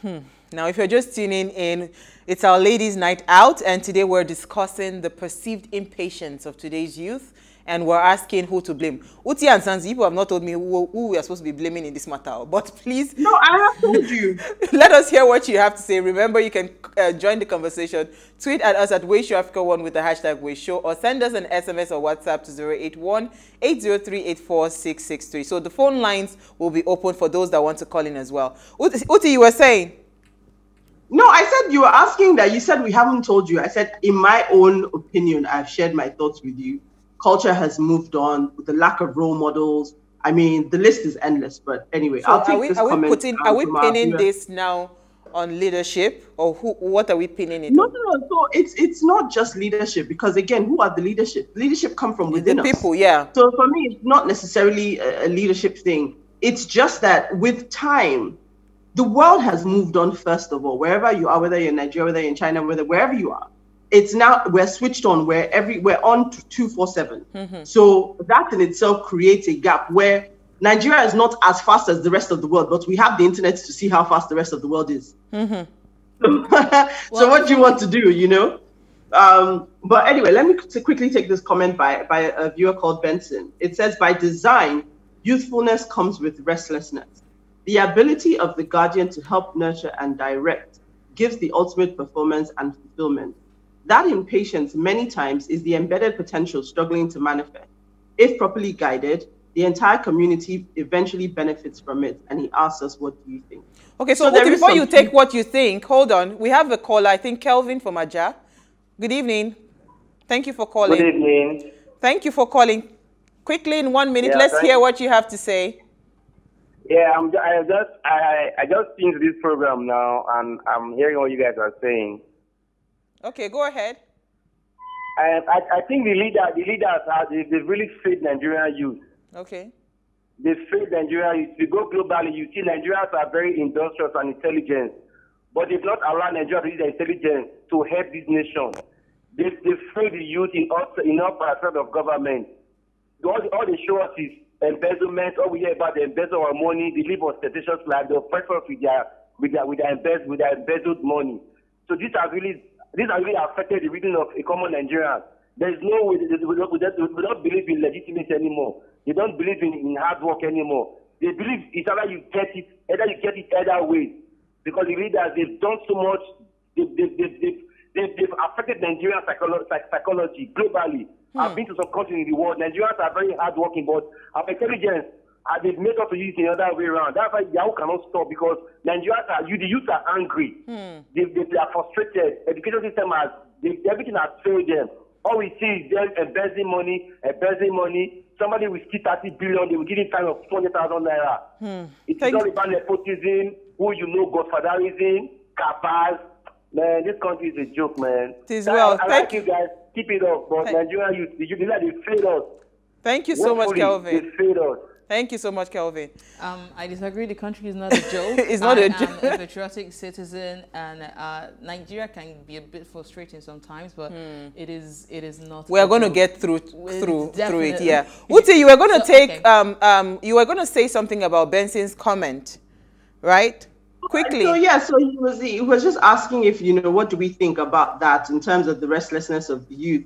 Hmm. Now, if you're just tuning in, it's our ladies' night out, and today we're discussing the perceived impatience of today's youth and we're asking who to blame. Uti and Sanzi, people have not told me who, who, we are supposed to be blaming in this matter. But please. No, I have told you. let us hear what you have to say. Remember, you can uh, join the conversation. Tweet at us at Wayshow Africa 1 with the hashtag Wayshow or send us an SMS or WhatsApp to 081 803 84663. So the phone lines will be open for those that want to call in as well. Uti, Uti you were saying? No, I said you were asking that. You said we haven't told you. I said, in my own opinion, I've shared my thoughts with you culture has moved on with the lack of role models. I mean, the list is endless. But anyway, so I'll take are we, this are comment. We putting, are we pinning this now on leadership, or who? What are we pinning it? No, on? no, no. So it's it's not just leadership because again, who are the leadership? Leadership come from within the us. people, yeah. So for me, it's not necessarily a, a leadership thing. It's just that with time, the world has moved on. First of all, wherever you are, whether you're in Nigeria, whether you're in China, whether wherever you are, it's now we're switched on where every we're on 247 mm-hmm. so that in itself creates a gap where nigeria is not as fast as the rest of the world but we have the internet to see how fast the rest of the world is. Mm-hmm. so well, what do you want to do you know? Um, but anyway let me quickly take this comment by by a viewer called benson. It says by design youthfulness comes with restlessness. The ability of the guardian to help nurture and direct gives the ultimate performance and fulfillment that impatience, many times, is the embedded potential struggling to manifest. If properly guided, the entire community eventually benefits from it. And he asks us, What do you think? Okay, so, so before you take what you think, hold on. We have a caller, I think Kelvin from Aja. Good evening. Thank you for calling. Good evening. Thank you for calling. Quickly, in one minute, yeah, let's hear what you have to say. Yeah, I'm, I just I, I just into this program now, and I'm hearing what you guys are saying. Okay, go ahead. I, I, I think the leader, the leaders are they, they really failed Nigerian youth. Okay. They failed Nigerian youth. If you go globally, you see Nigerians are very industrious and intelligent, but they've not allowed Nigeria to use their intelligence to help this nation. They they failed the youth in all in all aspects of government. All, all they show us is embezzlement. All we hear about the embezzle of money, they live on statistics like they oppress us with their with their with their embezzled with their embezzled money. So these are really this has really affected the reading of a common Nigerian. There is no way, they, they, don't, they don't believe in legitimacy anymore. They don't believe in, in hard work anymore. They believe it's either you get it, either you get it either way. Because the leaders, they've done so much, they've, they've, they've, they've, they've, they've affected Nigerian psycholo- psychology globally. Hmm. I've been to some countries in the world. Nigerians are very hardworking, but our intelligence and they've made up to use the other way around. That's why Yahoo cannot stop because Nigerians are, you, the youth are angry. Hmm. They, they, they, are frustrated. Education system has, they, everything has failed them. All we see is them embezzling money, embezzling money. Somebody will steal 30 billion, they will give him kind of 200,000 naira. Hmm. It's all about nepotism, who you know, godfatherism, cabals. Man, this country is a joke, man. It is well. I, I like you guys. Keep it up. But Thank Nigerian youth, you, you, they failed us. Thank you so much, Kelvin. They failed us. Thank you so much, Kelvin. Um, I disagree. The country is not a joke. it's not I a joke. I'm a patriotic citizen, and uh, Nigeria can be a bit frustrating sometimes, but hmm. it is it is not. We are going to get through through through it. Yeah. Uti, you were going to so, take okay. um um you were going to say something about Benson's comment, right? Quickly. So yeah, so he was he was just asking if you know what do we think about that in terms of the restlessness of the youth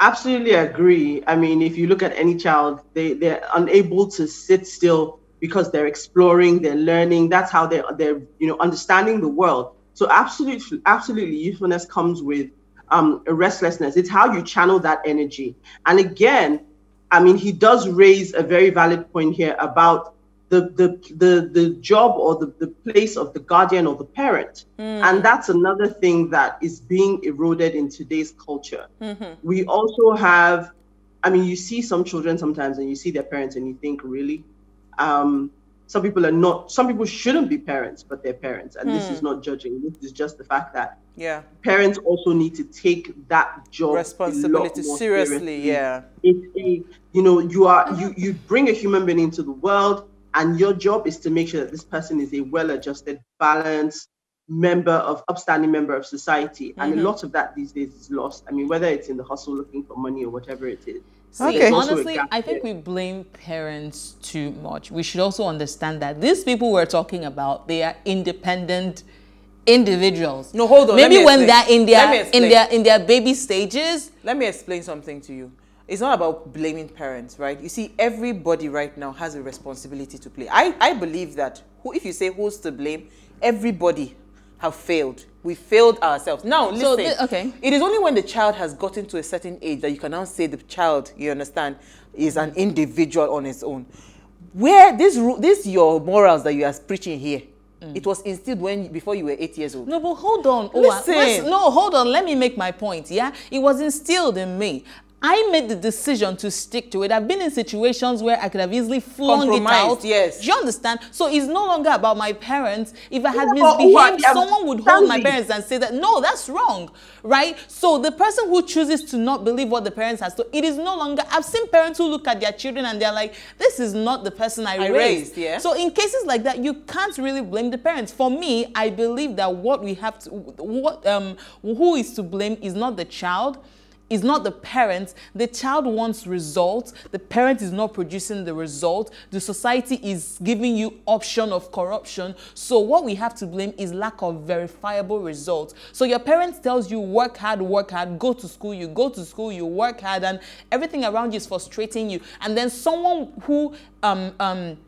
Absolutely agree. I mean, if you look at any child, they, they're unable to sit still because they're exploring, they're learning. That's how they're, they're you know, understanding the world. So absolutely, absolutely, youthfulness comes with um, a restlessness. It's how you channel that energy. And again, I mean, he does raise a very valid point here about the the the, the job or the, the place of the guardian or the parent. Mm. and that's another thing that is being eroded in today's culture. Mm-hmm. we also have i mean you see some children sometimes and you see their parents and you think really? Um, some people are not some people shouldn't be parents but they're parents. And mm. this is not judging. This is just the fact that yeah. parents also need to take that job responsibility seriously, seriously, yeah. It's a you know you are you you bring a human being into the world and your job is to make sure that this person is a well-adjusted, balanced member of upstanding member of society. Mm-hmm. And a mm-hmm. lot of that these days is lost. I mean, whether it's in the hustle looking for money or whatever it is. See, okay. honestly, I think we blame parents too much. We should also understand that these people we're talking about, they are independent individuals. No, hold on, Maybe when explain. they're in their in their in their baby stages. let me explain something to you. It's not about blaming parents, right? You see, everybody right now has a responsibility to play. I, I believe that who, if you say who's to blame, everybody have failed. We failed ourselves. Now, listen. So okay. It is only when the child has gotten to a certain age that you can now say the child, you understand, is an individual on its own. Where this this your morals that you are preaching here, Mm. it was instilled when before you were eight years old. No, but hold on. Listen. no, hold on. Let me make my point. Yeah, it was instilled in me. I made the decision to stick to it. I've been in situations where I could have easily flung it out. yes. Do you understand? So it's no longer about my parents. If I had Yeah, but who are misbehaved, someone would hold my parents and say that no, that's wrong, right? So the person who chooses to not believe what the parents has to, it is no longer. I've seen parents who look at their children and they're like, "This is not the person I, I raised." raised, yeah. So in cases like that, you can't really blame the parents. For me, I believe that what we have to, what um, who is to blame is not the child. Is not the parent. The child wants results. The parent is not producing the result. The society is giving you option of corruption. So what we have to blame is lack of verifiable results. So your parents tells you work hard, work hard, go to school. You go to school, you work hard, and everything around you is frustrating you. And then someone who um um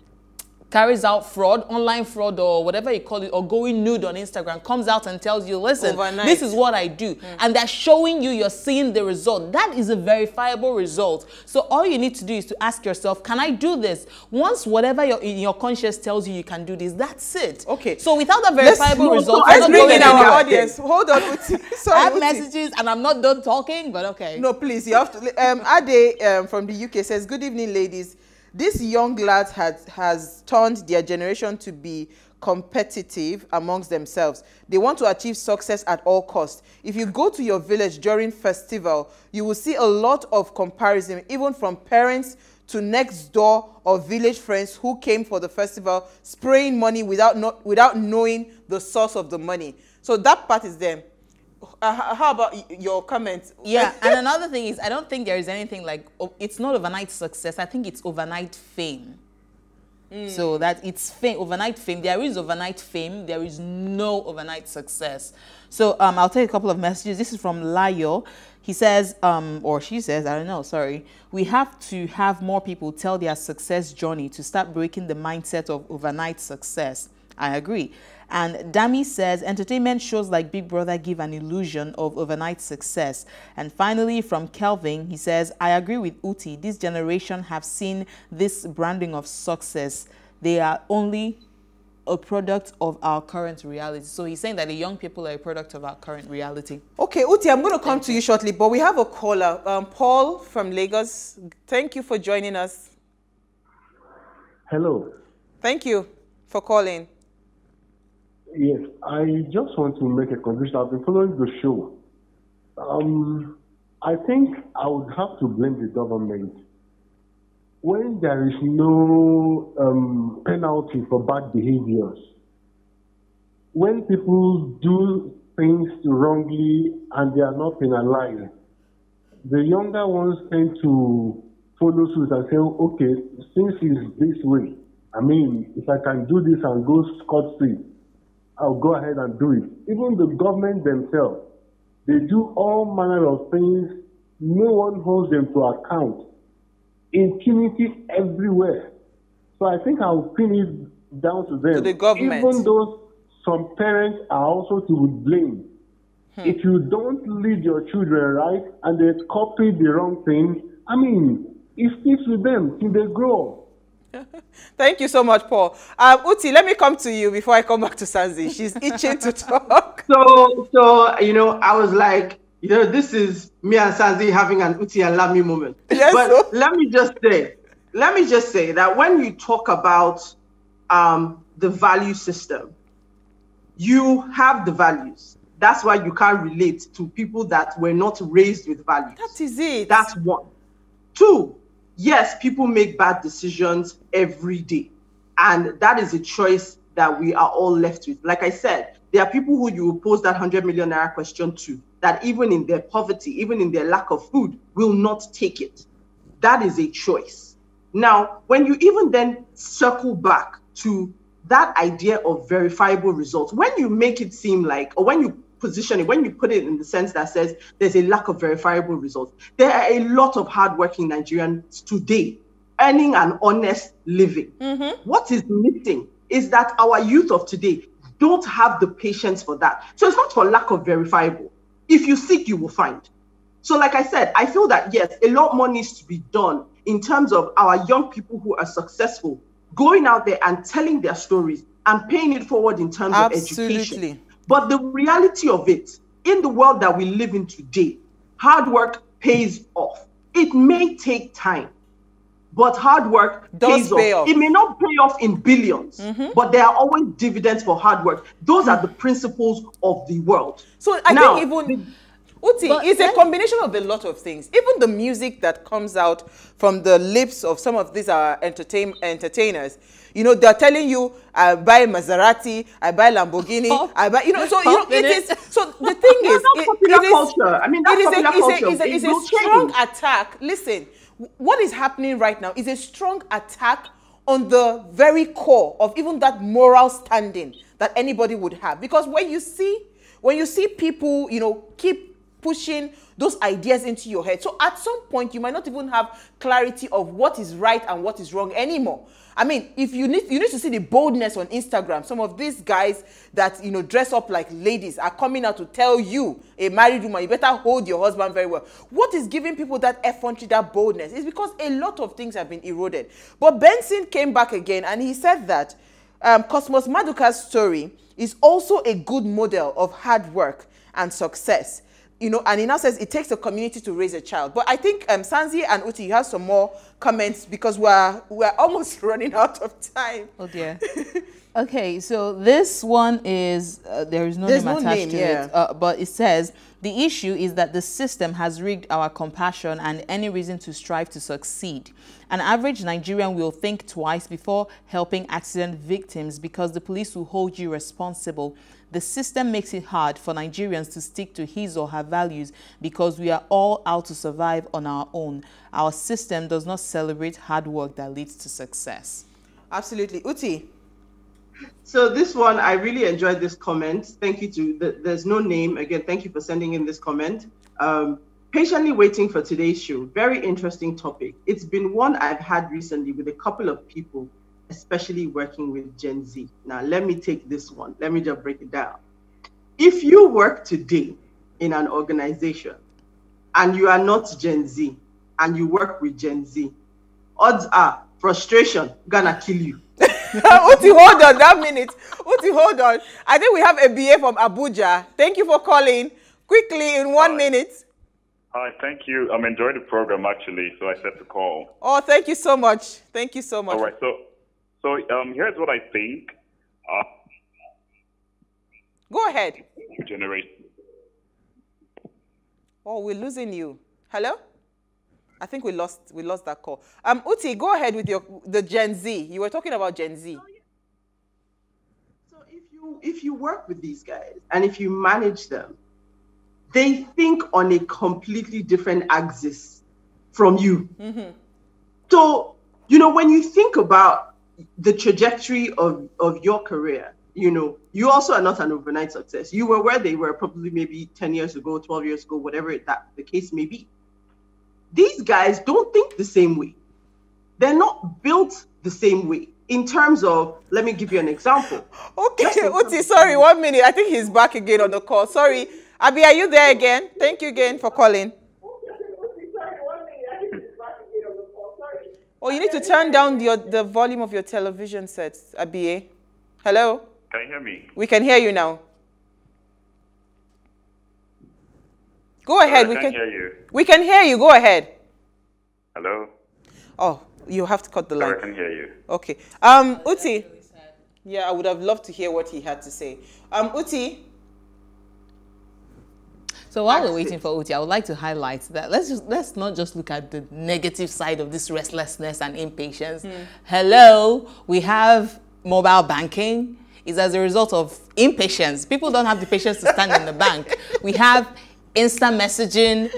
carries out fraud, online fraud, or whatever you call it, or going nude on Instagram, comes out and tells you, listen, Overnight. this is what I do. And they're showing you, you're seeing the result. That is a verifiable result. So all you need to do is to ask yourself, can I do this? Once whatever your, in your conscience tells you you can do this, that's it. Okay. So without Let's- verifiable no, result, Let's bring in our anywhere. audience. Hold on, Uti. I have Uti. messages and I'm not done talking, but okay. No, please, you have to. Um, Ade um, from the UK says, "Good evening, ladies. This young lad has has turned their generation to be competitive amongst themselves. They want to achieve success at all costs. If you go to your village during festival, you will see a lot of comparison, even from parents." To next door or village friends who came for the festival, spraying money without not without knowing the source of the money. So that part is them. Uh, how about your comments? Yeah, and another thing is, I don't think there is anything like oh, it's not overnight success. I think it's overnight fame. So that it's fame, overnight fame. There is overnight fame. There is no overnight success. So um, I'll take a couple of messages. This is from Layo. He says, um, or she says, I don't know. Sorry. We have to have more people tell their success journey to start breaking the mindset of overnight success. I agree. And Dami says entertainment shows like Big Brother give an illusion of overnight success. And finally, from Kelvin, he says, I agree with Uti. This generation have seen this branding of success. They are only a product of our current reality. So he's saying that the young people are a product of our current reality. Okay, Uti, I'm going to come to you shortly, but we have a caller, um, Paul from Lagos. Thank you for joining us. Hello. Thank you for calling. Yes, I just want to make a contribution. I've been following the show. Um, I think I would have to blame the government. When there is no um, penalty for bad behaviors, when people do things wrongly and they are not penalized, the younger ones tend to follow suit and say, okay, since it's this way, I mean, if I can do this and go scot free, I'll go ahead and do it. Even the government themselves, they do all manner of things. No one holds them to account. Impunity everywhere. So I think I'll pin it down to them. To the government. Even though some parents are also to blame. Hmm. If you don't lead your children right and they copy the wrong thing, I mean, it sticks with them till they grow up. Thank you so much, Paul. Um, Uti, let me come to you before I come back to Sanzi. She's itching to talk. So, so you know, I was like, you know, this is me and Sanzi having an Uti and Lami moment. Yes, but so- let me just say, let me just say that when you talk about um, the value system, you have the values. That's why you can't relate to people that were not raised with values. That is it. That's one. Two, yes, people make bad decisions every day. And that is a choice that we are all left with. Like I said, there are people who you will pose that 100 million naira question to that even in their poverty, even in their lack of food, will not take it. That is a choice. Now, when you even then circle back to that idea of verifiable results, when you make it seem like, or when you position it, when you put it in the sense that says there's a lack of verifiable results, there are a lot of hardworking Nigerians today earning an honest living. Mm-hmm. What is missing is that our youth of today don't have the patience for that. So it's not for lack of verifiable. If you seek, you will find. So, like I said, I feel that yes, a lot more needs to be done in terms of our young people who are successful going out there and telling their stories and paying it forward in terms Absolutely. of education. But the reality of it, in the world that we live in today, hard work pays off. It may take time, but hard work Does pays pay off. off. It may not pay off in 1000000000s Mm-hmm. but there are always dividends for hard work. Those are the principles of the world. So I Now, think even Uti, But it's a combination of a lot of things. Even the music that comes out from the lips of some of these uh, entertain entertainers. You know, they're telling you, I buy Maserati, I buy Lamborghini. I buy, you know, so you know, it is. So the thing is, it, popular it is, culture. I mean, that's it is a, culture. a, it's a, strong change. attack. Listen, what is happening right now is a strong attack on the very core of even that moral standing that anybody would have. Because when you see, when you see people, you know, keep pushing those ideas into your head. So at some point, you might not even have clarity of what is right and what is wrong anymore. I mean, if you need you need to see the boldness on Instagram. Some of these guys that you know dress up like ladies are coming out to tell you, a married woman, you better hold your husband very well. What is giving people that effrontery, that boldness? Is because a lot of things have been eroded. But Benson came back again and he said that um, Cosmas Maduka's story is also a good model of hard work and success. You know, and he now says it takes a community to raise a child. But I think um, Sanzi and Uti, you have some more comments because we're we're almost running out of time. Oh dear. okay, so this one is uh, there is no There's name no attached name, to yeah. it, uh, but it says the issue is that the system has rigged our compassion and any reason to strive to succeed. An average Nigerian will think twice before helping accident victims because the police will hold you responsible. The system makes it hard for Nigerians to stick to his or her values because we are all out to survive on our own. Our system does not celebrate hard work that leads to success. Absolutely. Uti. So this one, I really enjoyed this comment. Thank you to the, there's no name again. Thank you for sending in this comment. Um, patiently waiting for today's show. Very interesting topic. It's been one I've had recently with a couple of people, especially working with Gen Z. Now let me take this one. Let me just break it down. If you work today in an organization and you are not Gen Z and you work with Gen Z, odds are frustration gonna kill you. Uti, hold on that minute. Uti, hold on. I think we have a BA from Abuja. Thank you for calling. Quickly, in one Hi. minute. Hi, thank you. I'm enjoying the program actually, so I said to call. Oh, thank you so much. Thank you so much. All right, so so um, here's what I think. Uh, Go ahead. generation. Oh, we're losing you. Hello? I think we lost we lost that call. Um, Uti, go ahead with your the Gen Z. You were talking about Gen Z. So if you if you work with these guys and if you manage them, they think on a completely different axis from you. So you know when you think about the trajectory of of your career, you know you also are not an overnight success. You were where they were probably maybe ten years ago, twelve years ago, whatever that the case may be. These guys don't think the same way they're not built the same way in terms of let me give you an example Okay, Uti, sorry, one minute. I think he's back again on the call. Sorry. Abi, are you there again? Thank you again for calling. Oh, you need to turn down your, the volume of your television set, Abi. Hello? Can you hear me? We can hear you now. Go ahead. We can't hear you. we can hear you. Go ahead. Hello? Oh, you have to cut the line. I can hear you. Okay. Um, Uti. Yeah, I would have loved to hear what he had to say. Um, Uti. So while we're waiting for Uti, I would like to highlight that let's just let's not just look at the negative side of this restlessness and impatience. Hmm. Hello, we have mobile banking. Is as a result of impatience. People don't have the patience to stand in the bank. We have instant messaging.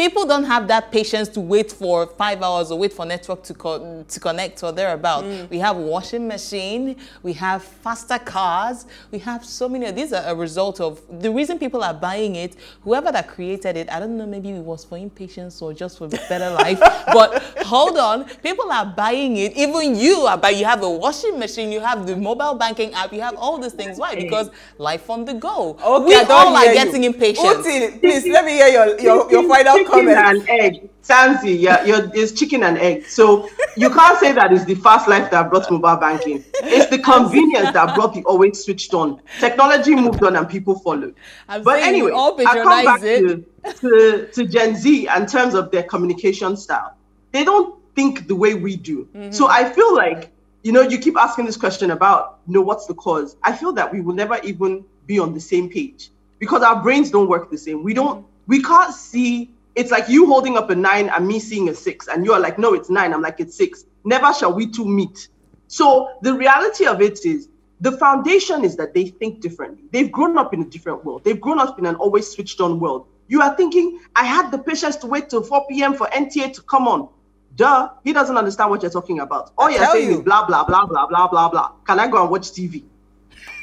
People don't have that patience to wait for five hours or wait for network to co- to connect or thereabout. Mm. We have washing machine, we have faster cars, we have so many. These are a result of the reason people are buying it. Whoever that created it, I don't know, maybe it was for impatience or just for better life. but hold on, people are buying it. Even you are buying. You have a washing machine, you have the mobile banking app, you have all these things. Why? Because life on the go. Okay, we all are you. Getting impatient. Uti, please let me hear your, your, your final chicken and egg. Sanzi, yeah, you're, it's chicken and egg. So you can't say that it's the fast life that brought mobile banking. It's the convenience that brought the always switched on. Technology moved on and people followed. I'm but anyway, all I come back to, to, to Gen Z in terms of their communication style. They don't think the way we do. So I feel like, you know, you keep asking this question about, you know, what's the cause? I feel that we will never even be on the same page because our brains don't work the same. We don't, we can't see, it's like you holding up a nine and me seeing a six, and you're like, no, it's nine. I'm like, it's six. Never shall we two meet. So the reality of it is, the foundation is that they think differently. They've grown up in a different world. They've grown up in an always switched on world. You are thinking, I had the patience to wait till 4 p.m. for NTA to come on. Duh, he doesn't understand what you're talking about. All you're saying you. is blah, blah, blah, blah, blah, blah, blah. Can I go and watch TV?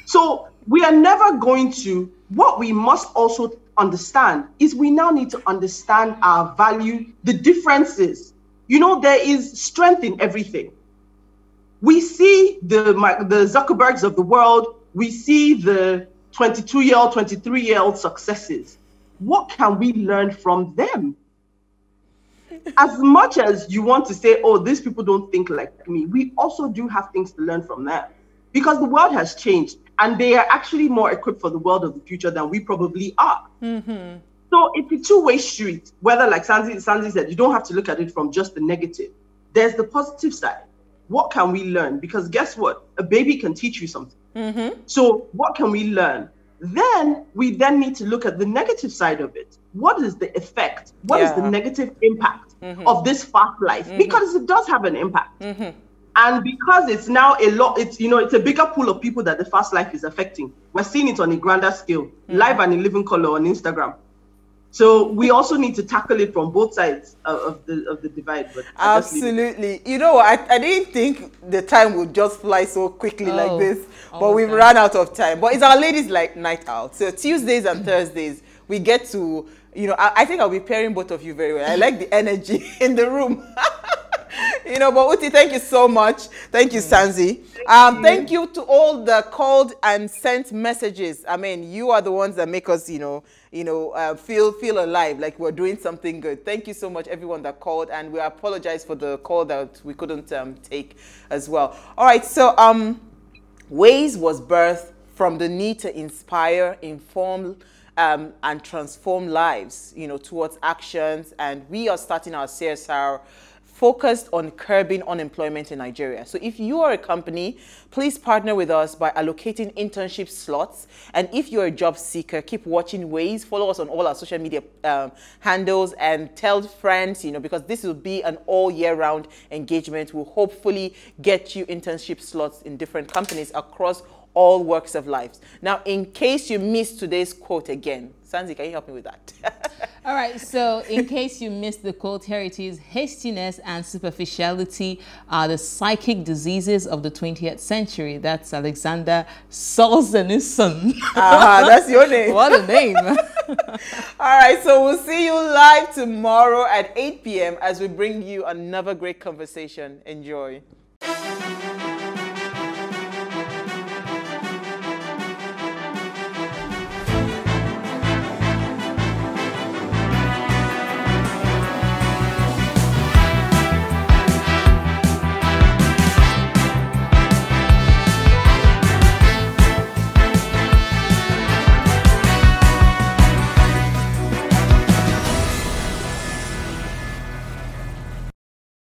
So we are never going to, what we must also understand is we now need to understand our value, the differences. You know, there is strength in everything. We see the, the Zuckerbergs of the world, we see the 22 year old, 23 year old successes. What can we learn from them? As much as you want to say, oh, these people don't think like me, we also do have things to learn from them because the world has changed and they are actually more equipped for the world of the future than we probably are. Mm-hmm. So it's a two-way street. Whether, like Sanzi, Sanzi said, you don't have to look at it from just the negative. There's the positive side. What can we learn? Because guess what? A baby can teach you something. Mm-hmm. So what can we learn? Then we then need to look at the negative side of it. What is the effect? What is Yeah. the negative impact mm-hmm. of this fast life? Because it does have an impact. And because it's now a lot, it's you know, it's a bigger pool of people that the fast life is affecting. We're seeing it on a grander scale, mm. live and in living color on Instagram. So we also need to tackle it from both sides of, of the of the divide. But I just leave it. Absolutely. You know, I, I didn't think the time would just fly so quickly Oh, like this, but we've time. run out of time. But it's our ladies' like night out. So Tuesdays and Thursdays, we get to, you know, I, I think I'll be pairing both of you very well. I like the energy in the room. you know, but Uti, thank you so much. Thank you, Sanzi. Um, thank you to all the called and sent messages. I mean, you are the ones that make us, you know, you know, uh, feel feel alive, like we're doing something good. Thank you so much, everyone that called, and we apologize for the call that we couldn't um, take as well. All right, so um, Ways was birthed from the need to inspire, inform, um, and transform lives, you know, towards actions. And we are starting our CSR focused on curbing unemployment in Nigeria. So if you are a company, please partner with us by allocating internship slots. And if you're a job seeker, keep watching Ways. Follow us on all our social media um, handles and tell friends, you know, because this will be an all year round engagement. We'll hopefully get you internship slots in different companies across all works of life. Now, in case you missed today's quote again, Sanzi, can you help me with that? All right, so in case you missed the quote, here it is hastiness and superficiality are the psychic diseases of the 20th century. That's Alexander Solzhenitsyn. Ah, that's your name. what a name. All right, so we'll see you live tomorrow at 8 p.m. as we bring you another great conversation. Enjoy.